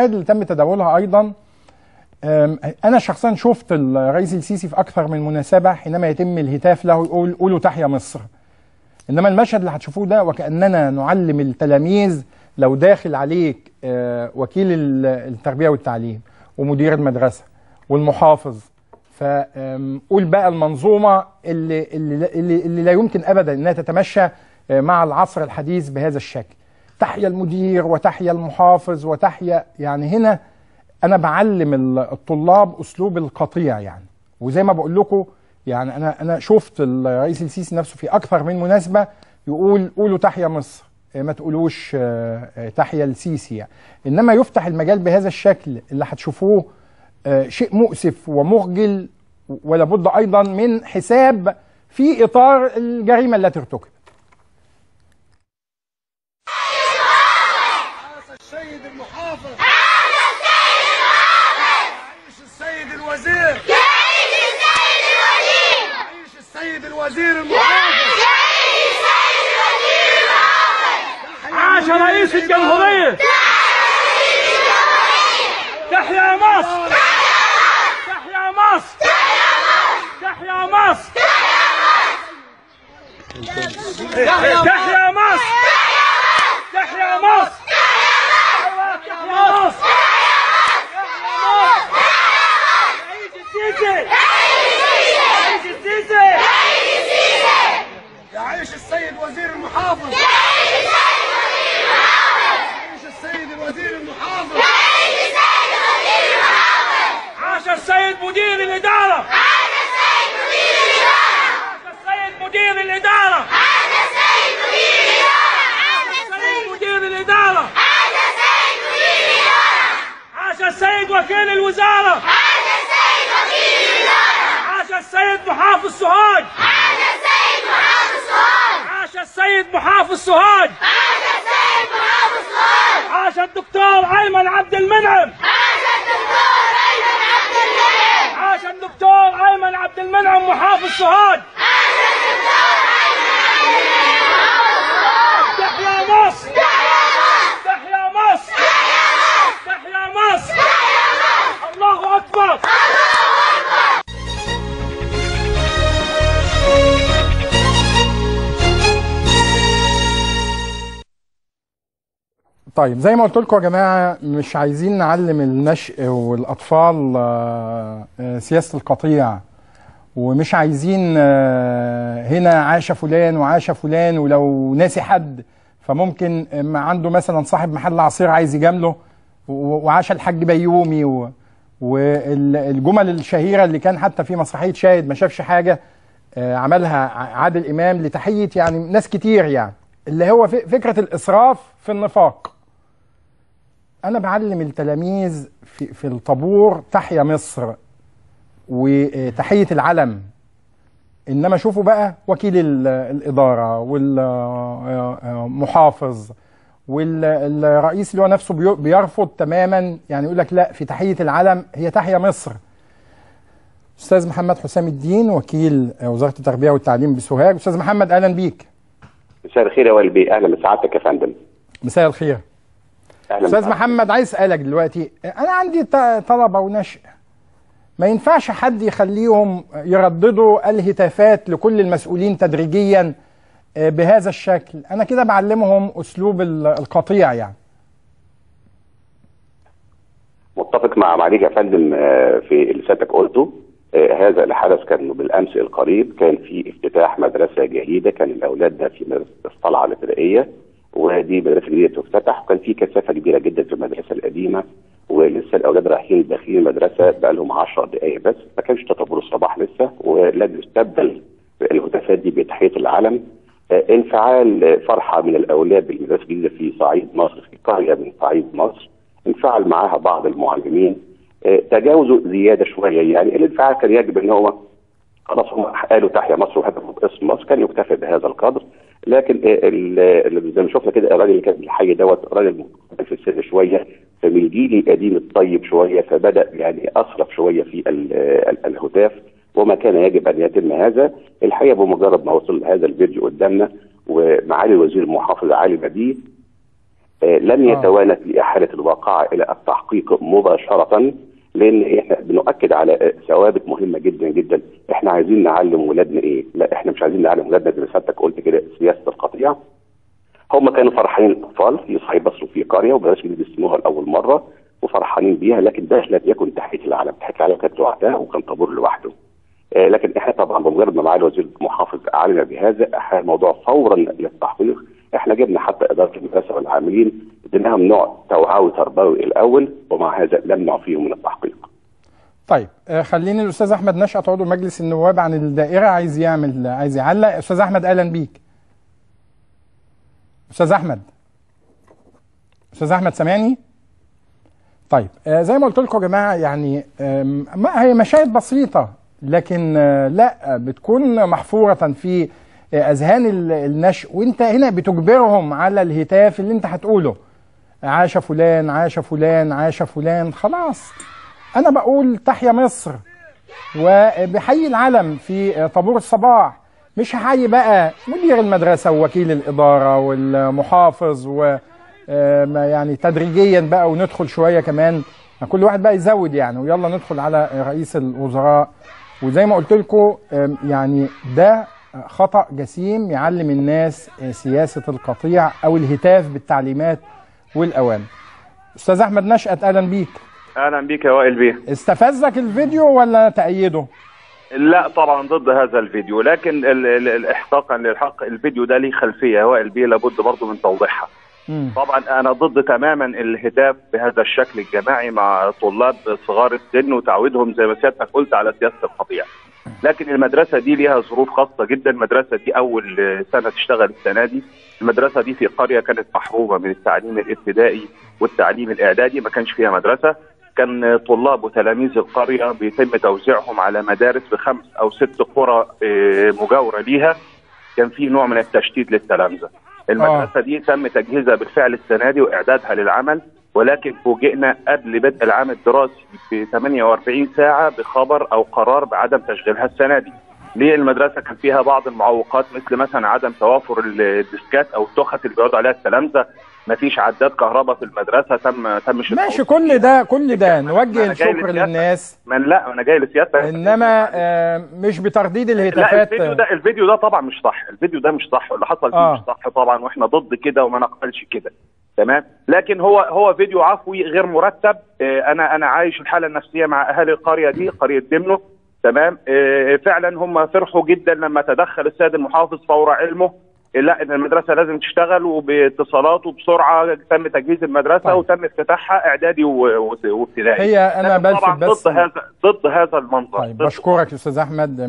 المشاهد اللي تم تداولها أيضا أنا شخصيا شفت الرئيس السيسي في أكثر من مناسبة حينما يتم الهتاف له يقول قولوا تحيا مصر. إنما المشهد اللي هتشوفوه ده وكأننا نعلم التلاميذ لو داخل عليك وكيل التربية والتعليم ومدير المدرسة والمحافظ. فقول بقى المنظومة اللي, اللي, اللي, اللي لا يمكن ابدا إنها تتمشى مع العصر الحديث بهذا الشكل. تحيا المدير وتحيا المحافظ وتحيا يعني هنا أنا بعلم الطلاب أسلوب القطيع يعني وزي ما بقول لكم يعني أنا أنا شفت الرئيس السيسي نفسه في أكثر من مناسبة يقول قولوا تحيا مصر ما تقولوش تحيا السيسي يعني. إنما يفتح المجال بهذا الشكل اللي هتشوفوه شيء مؤسف ومخجل ولا بد أيضا من حساب في إطار الجريمة التي ارتكبت السيد المحافظ هذا السيد المحافظ عيش السيد الوزير يعيش السيد الوزير عيش السيد الوزير المحافظ يعيش السيد الوزير المحافظ عاش رئيس الجمهورية تحيا مصر. تحيا مصر. تحيا مصر. تحيا مصر تحيا مصر تحيا مصر عيش السيسي عيش السيسي يعيش السيد وزير المحافظ عيش السيد الوزير المحافظ عاش السيد مدير الإدارة عاش السيد مدير الإدارة عاش السيد مدير الإدارة عاش السيد وكيل الوزارة. عاش السيد محافظ سوهاج. عاش السيد محافظ سوهاج. عاش الدكتور أيمن عبد المنعم. عاش الدكتور أيمن عبد المنعم محافظ سوهاج. تحيا مصر طيب زي ما قلت لكم يا جماعة مش عايزين نعلم النشء والأطفال آه، آه، سياسة القطيع ومش عايزين آه، هنا عاش فلان وعاش فلان ولو ناسي حد فممكن عنده مثلا صاحب محل عصير عايز يجامله وعاش الحاج بيومي والجمل الشهيرة اللي كان حتى في مسرحية شاهد ما شافش حاجة عملها عادل إمام لتحية يعني ناس كتير يعني. اللي هو فكرة الإسراف في النفاق. أنا بعلم التلاميذ في, في الطابور تحيا مصر وتحية العلم. إنما شوفوا بقى وكيل ال- الإدارة والمحافظ والرئيس اللي هو نفسه بي- بيرفض تماما يعني يقول لك لا في تحية العلم هي تحيا مصر. أستاذ محمد حسام الدين وكيل وزارة التربية والتعليم بسوهاج. أستاذ محمد أهلا بيك. مساء الخير يا والبي أهلا بسعادتك يا فندم. مساء الخير. أستاذ. محمد عايز أسألك دلوقتي أنا عندي طلبة ونشء ما ينفعش حد يخليهم يرددوا الهتافات لكل المسؤولين تدريجيا آه، بهذا الشكل. أنا كده بعلمهم أسلوب ال- القطيع يعني. متفق مع معاليك يا فندم آه، في اللي سيادتك قلته. آه، هذا الحدث كان بالأمس القريب كان في افتتاح مدرسة جديدة كان الأولاد ده في مدرسة الطلعة الإبتدائية. ودي مدرسه جديده تفتتح وكان في كثافة كبيرة جدا في المدرسة القديمة ولسه الأولاد رايحين داخلين المدرسة بقى لهم 10 دقائق بس ما كانش تطور الصباح لسه ولم يستبدل الهتافات دي بتحية العلم آه، انفعال فرحة من الأولاد بالمدرسة الجديدة في صعيد مصر في قرية من صعيد مصر انفعل معاها بعض المعلمين. آه، تجاوزوا زيادة شوية يعني الانفعال كان يجب إن هو خلاص هم قالوا تحيا مصر وهتفوا باسم مصر كان يكتفي بهذا القدر. لكن آه، ال- ال- زي ما شفنا كده الراجل اللي كان في الحي دوت راجل في السن شوية فمن الجيل القديم الطيب شوية فبدأ يعني اسرف شوية في ال- ال- الهتاف وما كان يجب أن يتم هذا الحقيقة بمجرد ما وصل هذا الفيديو قدامنا ومعالي الوزير المحافظ علي بديه آه، لم آه. يتوانى في إحالة الواقعه إلى التحقيق مباشرة لأن إحنا بنؤكد على ثوابت مهمة جدا جدا عايزين نعلم ولادنا إيه؟ لا إحنا مش عايزين نعلم ولادنا زي ما سيادتك قلت كده سياسة القطيع هم كانوا فرحانين الاطفال في صحيح بصروا في قرية وبلاش بيسموها لأول مرة وفرحانين بيها لكن ده لم يكن تحيه العالم، تحيه العالم كانت لوحدها وكان طابور لوحده. آه، لكن إحنا طبعا بمجرد ما معالي وزير المحافظ اعلن بهذا الموضوع فورا للتحقيق إحنا جبنا حتى إدارة المدرسة والعاملين اديناهم نوع توعوي تربوي الأول ومع هذا لم نعفيهم من التحقيق. طيب آه، خليني الأستاذ أحمد نشأت عضو مجلس النواب عن الدائرة عايز يعمل عايز يعلق. أستاذ أحمد أهلا بيك. أستاذ أحمد. أستاذ أحمد سامعني؟ طيب آه، زي ما قلت لكم يا جماعة يعني ما هي مشاهد بسيطة لكن آه، لا بتكون محفورة في أذهان ال- النشء وأنت هنا بتجبرهم على الهتاف اللي أنت هتقوله. عاش فلان عاش فلان عاش فلان خلاص. أنا بقول تحيا مصر. وبحيي العلم في طابور الصباح. مش هحيي بقى مدير المدرسة ووكيل الإدارة والمحافظ و آه، يعني تدريجيا بقى وندخل شوية كمان. كل واحد بقى يزود يعني ويلا ندخل على رئيس الوزراء. وزي ما قلت لكم يعني ده خطأ جسيم يعلم الناس آه، سياسة القطيع أو الهتاف بالتعليمات والأوامر أستاذ أحمد نشأت أهلا بيك. أهلا بك يا وائل بيه. استفزك الفيديو ولا تأيده؟ لا طبعا ضد هذا الفيديو لكن ال- ال- ال- احقاقا للحق الفيديو ده ليه خلفية يا وائل بيه لابد برضه من توضيحها. طبعا أنا ضد تماما الهتاف بهذا الشكل الجماعي مع طلاب صغار السن وتعويدهم زي ما سيادتك قلت على سياسه القطيع لكن المدرسة دي ليها ظروف خاصة جدا. المدرسة دي أول سنة تشتغل السنة دي. المدرسة دي في قرية كانت محرومة من التعليم الابتدائي والتعليم الإعدادي ما كانش فيها مدرسة. كان طلاب وتلاميذ القرية بيتم توزيعهم على مدارس بخمس أو ست قرى آه، مجاورة ليها. كان في نوع من التشتيت للتلامذة. المدرسة دي تم تجهيزها بالفعل السنة دي وإعدادها للعمل ولكن فوجئنا قبل بدء العام الدراسي ب 48 ساعة بخبر أو قرار بعدم تشغيلها السنة دي. ليه المدرسة كان فيها بعض المعوقات مثل مثلا عدم توافر الديسكات أو التخت اللي بيقعدوا عليها التلامذة؟ ما فيش عداد كهرباء في المدرسة تم تم. ماشي كل ده كل ده نوجه الشكر. للناس. من لا أنا جاي لسيادتك إنما آه، مش بترديد لا الهتافات. الفيديو ده الفيديو ده طبعا مش صح. الفيديو ده مش صح اللي حصل فيه آه. مش صح طبعا وإحنا ضد كده وما نقبلش كده. تمام؟ لكن هو هو فيديو عفوي غير مرتب. آه، أنا أنا عايش الحالة النفسية مع أهالي القرية دي قرية دمنه. تمام؟ آه، فعلا هم فرحوا جدا لما تدخل السيد المحافظ فور علمه. لا إن المدرسة لازم تشتغل وباتصالات وبسرعة تم تجهيز المدرسة طيب. وتم افتتاحها إعدادي وابتدائي. هي طبعا بلفت بس- ضد هذا ضد هذا المنظر. طيب بشكرك أستاذ أحمد.